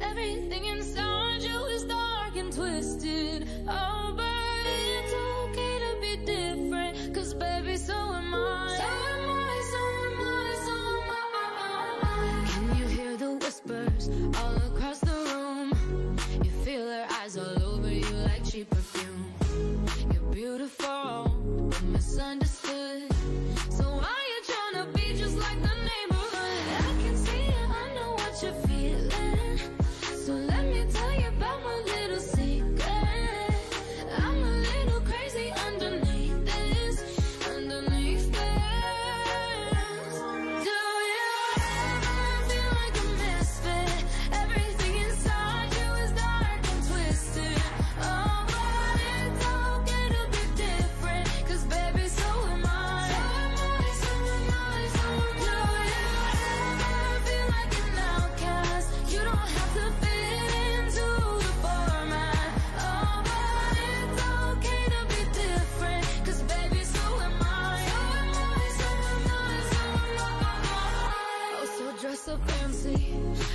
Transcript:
Everything inside you is dark and twisted. Oh,